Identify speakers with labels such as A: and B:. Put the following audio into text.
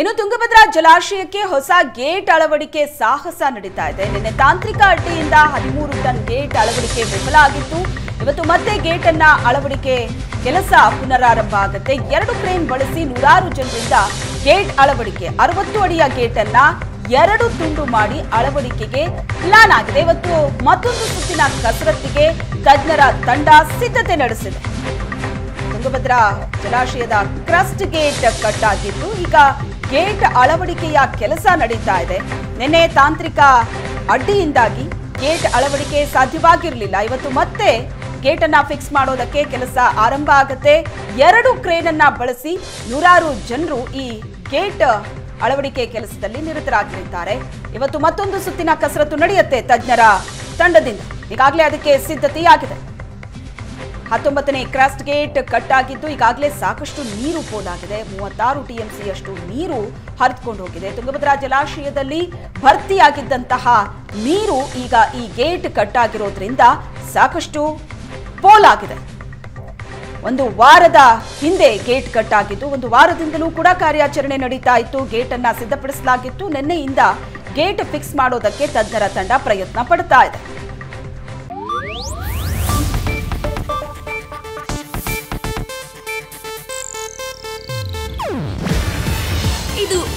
A: ಇನ್ನು ತುಂಗಭದ್ರಾ ಜಲಾಶಯಕ್ಕೆ ಹೊಸ ಗೇಟ್ ಅಳವಡಿಕೆ ಸಾಹಸ ನಡೀತಾ ಇದೆ. ನಿನ್ನೆ ತಾಂತ್ರಿಕ ಅಡ್ಡಿಯಿಂದ ಹದಿಮೂರು ಟನ್ ಗೇಟ್ ಅಳವಡಿಕೆ ವಿಫಲ ಆಗಿತ್ತು. ಇವತ್ತು ಮತ್ತೆ ಗೇಟ್ ಅನ್ನ ಅಳವಡಿಕೆ ಕೆಲಸ ಪುನರಾರಂಭ ಆಗುತ್ತೆ. ಎರಡು ಕ್ರೇನ್ ಬಳಸಿ ನೂರಾರು ಜನರಿಂದ ಗೇಟ್ ಅಳವಡಿಕೆ, ಅರವತ್ತು ಅಡಿಯ ಗೇಟ್ ಅನ್ನ ಎರಡು ತುಂಡು ಮಾಡಿ ಅಳವಡಿಕೆಗೆ ಪ್ಲಾನ್ ಆಗಿದೆ. ಇವತ್ತು ಮತ್ತೊಂದು ಸುತ್ತಿನ ಕಸರತ್ತಿಗೆ ತಜ್ಞರ ತಂಡ ಸಿದ್ಧತೆ ನಡೆಸಿದೆ. ತುಂಗಭದ್ರಾ ಜಲಾಶಯದ ಕ್ರಸ್ಟ್ ಗೇಟ್ ಕಟ್ ಆಗಿದ್ದು ಈಗ ಗೇಟ್ ಅಳವಡಿಕೆಯ ಕೆಲಸ ನಡೀತಾ ಇದೆ. ನಿನ್ನೆ ತಾಂತ್ರಿಕ ಅಡ್ಡಿಯಿಂದಾಗಿ ಗೇಟ್ ಅಳವಡಿಕೆ ಸಾಧ್ಯವಾಗಿರಲಿಲ್ಲ. ಇವತ್ತು ಮತ್ತೆ ಗೇಟ್ ಅನ್ನ ಫಿಕ್ಸ್ ಮಾಡೋದಕ್ಕೆ ಕೆಲಸ ಆರಂಭ ಆಗುತ್ತೆ. ಎರಡು ಕ್ರೇನ್ ಅನ್ನ ಬಳಸಿ ನೂರಾರು ಜನರು ಈ ಗೇಟ್ ಅಳವಡಿಕೆ ಕೆಲಸದಲ್ಲಿ ನಿರತರಾಗಿರುತ್ತಾರೆ ಇವತ್ತು ಮತ್ತೊಂದು ಸುತ್ತಿನ ಕಸರತ್ತು ನಡೆಯುತ್ತೆ ತಜ್ಞರ ತಂಡದಿಂದ. ಈಗಾಗಲೇ ಅದಕ್ಕೆ ಸಿದ್ಧತೆಯಾಗಿದೆ. ಹತ್ತೊಂಬತ್ತನೇ ಕ್ರಾಸ್ಟ್ ಗೇಟ್ ಕಟ್ ಆಗಿದ್ದು ಈಗಾಗಲೇ ಸಾಕಷ್ಟು ನೀರು ಪೋಲಾಗಿದೆ. ಮೂವತ್ತಾರು ಟಿಎಂಸಿಯಷ್ಟು ನೀರು ಹರಿದುಕೊಂಡು ಹೋಗಿದೆ. ತುಂಗಭದ್ರಾ ಜಲಾಶಯದಲ್ಲಿ ಭರ್ತಿಯಾಗಿದ್ದಂತಹ ನೀರು ಈಗ ಈ ಗೇಟ್ ಕಟ್ ಆಗಿರೋದ್ರಿಂದ ಸಾಕಷ್ಟು ಪೋಲಾಗಿದೆ. ಒಂದು ವಾರದ ಹಿಂದೆ ಗೇಟ್ ಕಟ್ ಆಗಿದ್ದು ಒಂದು ವಾರದಿಂದಲೂ ಕೂಡ ಕಾರ್ಯಾಚರಣೆ ನಡೀತಾ ಇತ್ತು. ಗೇಟ್ ಅನ್ನ ಸಿದ್ಧಪಡಿಸಲಾಗಿತ್ತು. ನಿನ್ನೆಯಿಂದ ಗೇಟ್ ಫಿಕ್ಸ್ ಮಾಡೋದಕ್ಕೆ ತಜ್ಞರ ತಂಡ ಪ್ರಯತ್ನ ಪಡ್ತಾ
B: ಇದೆ.